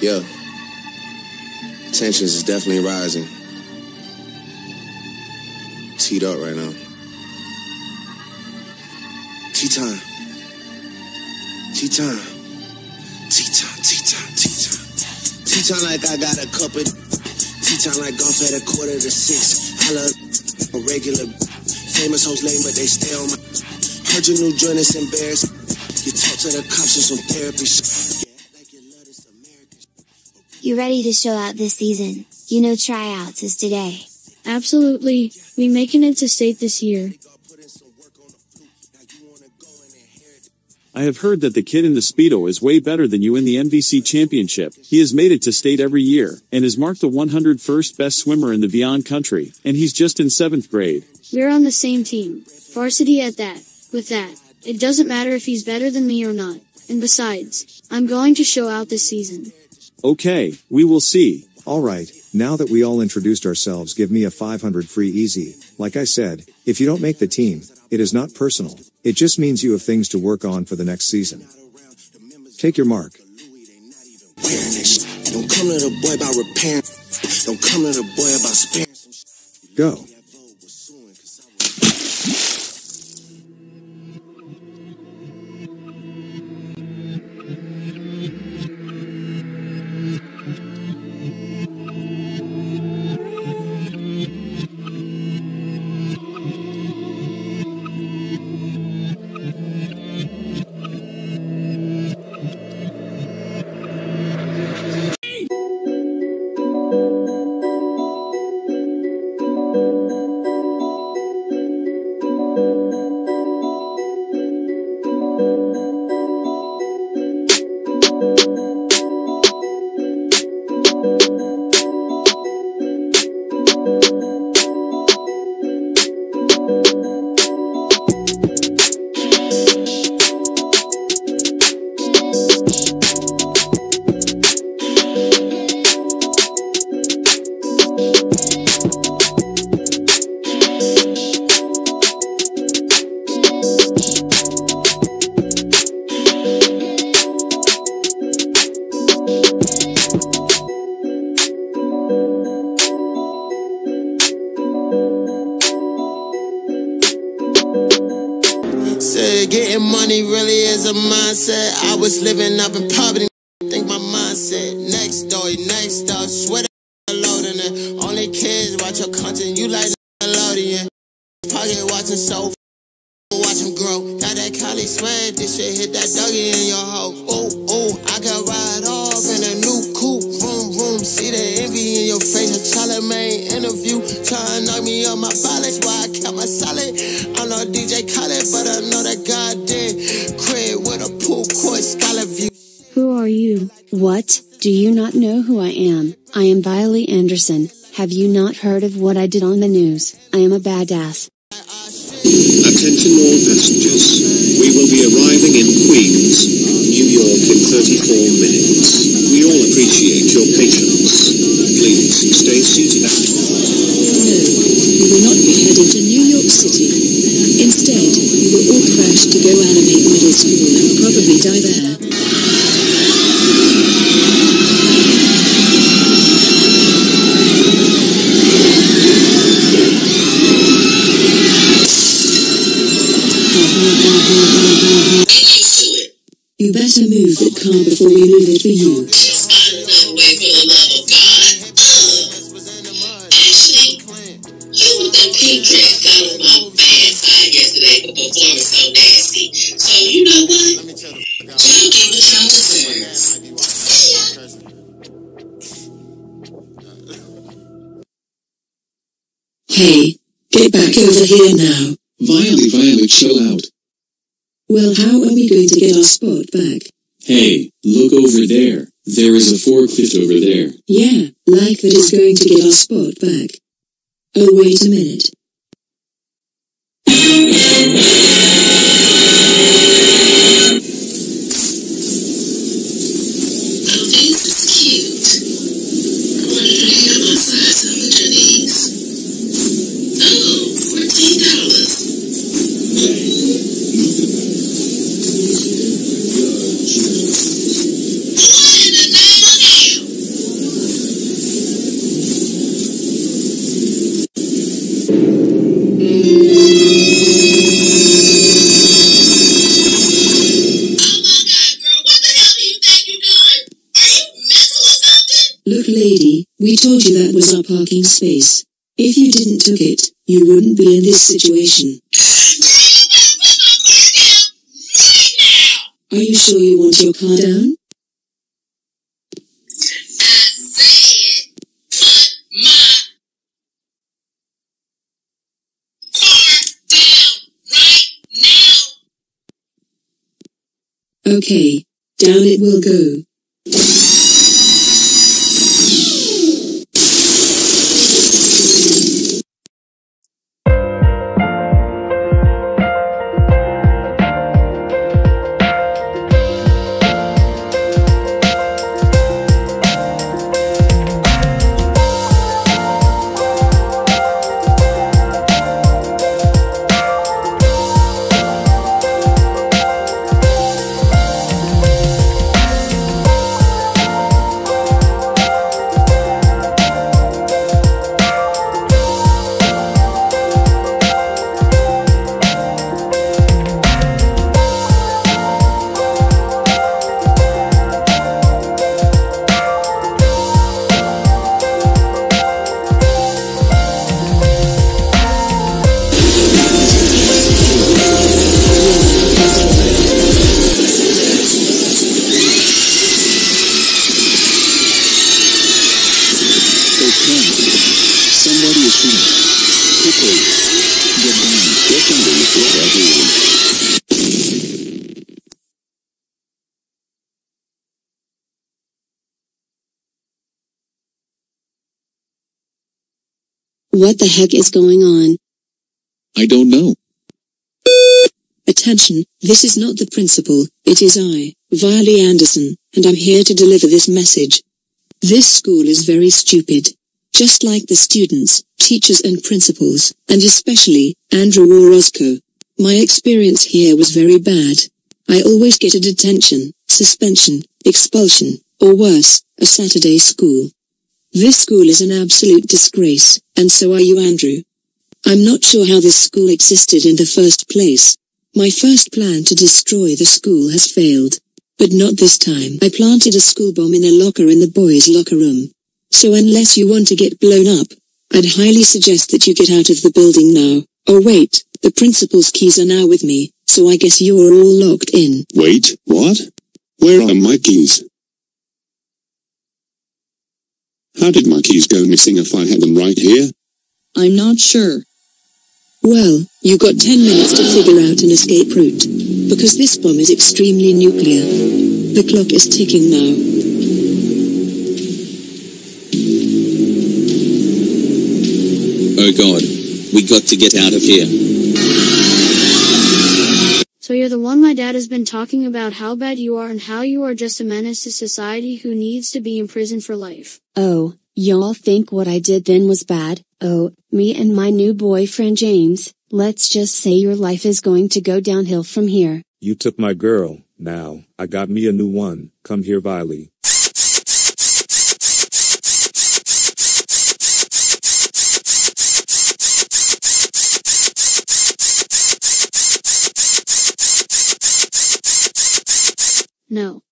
Yeah. Tensions is definitely rising. Teed up right now. Tea time. Tea time. Tea time, tea time, tea time. Tea time like I got a cup of tea time like golf at a quarter to six. Love a regular famous hoes lame, but they stay on my heard your new joint is embarrassing. You talk to the cops on some therapy shit. You ready to show out this season? You know tryouts is today. Absolutely, we making it to state this year. I have heard that the kid in the Speedo is way better than you in the MVC championship. He has made it to state every year, and is marked the 101st best swimmer in the beyond country, and he's just in 7th grade. We're on the same team. Varsity at that. With that, it doesn't matter if he's better than me or not. And besides, I'm going to show out this season. Okay, we will see. Alright, now that we all introduced ourselves give me a 500 free easy. Like I said, if you don't make the team, it is not personal. It just means you have things to work on for the next season. Take your mark. Don't come to the boy about repairing. Don't come to the boy about sparing. Go. Said getting money really is a mindset. I was living up in poverty. Think my mindset. Next door, next door. Swear to loading it. Only kids watch your content. You like Nickelodeon. Pocket watching so. Watch him grow. Got that Cali swag. This shit hit that doggy in your hoe. Oh, interview. Trying to knock me on my balance. Why I kept my solid. I'm no DJ Khaled, but I know that God did. Crib with a pool court scholar view. Who are you? What? Do you not know who I am? I am Violy Anderson. Have you not heard of what I did on the news? I am a badass. Attention all passengers. We will be arriving in Queens, New York in 34 minutes. We all appreciate your patience. Please stay seated. Probably die there. You better move that car before we move it for you. Hey, get back over here now. Violy Violet, chill out. Well, how are we going to get our spot back? Hey, look over there. There is a forklift over there. Yeah, like that is going to get our spot back. Oh, wait a minute. Lady, we told you that was our parking space. If you didn't took it, you wouldn't be in this situation. Are you sure you want your car down? Okay, down it will go. Somebody is here. Quickly. Get down. Get under the floor, everyone. What the heck is going on? I don't know. Attention, this is not the principal, it is I, Violy Anderson, and I'm here to deliver this message. This school is very stupid. Just like the students, teachers and principals, and especially, Andrew Orozco. My experience here was very bad. I always get a detention, suspension, expulsion, or worse, a Saturday school. This school is an absolute disgrace, and so are you Andrew. I'm not sure how this school existed in the first place. My first plan to destroy the school has failed. But not this time. I planted a school bomb in a locker in the boys' locker room. So unless you want to get blown up, I'd highly suggest that you get out of the building now. Oh wait, the principal's keys are now with me, so I guess you're all locked in. Wait, what? Where are my keys? How did my keys go missing if I had them right here? I'm not sure. Well, you got 10 minutes to figure out an escape route. Because this bomb is extremely nuclear. The clock is ticking now. Oh god. We got to get out of here. So you're the one my dad has been talking about how bad you are and how you are just a menace to society who needs to be in prison for life. Oh, y'all think what I did then was bad? Oh, me and my new boyfriend James, let's just say your life is going to go downhill from here. You took my girl, now, I got me a new one, come here Violy. No.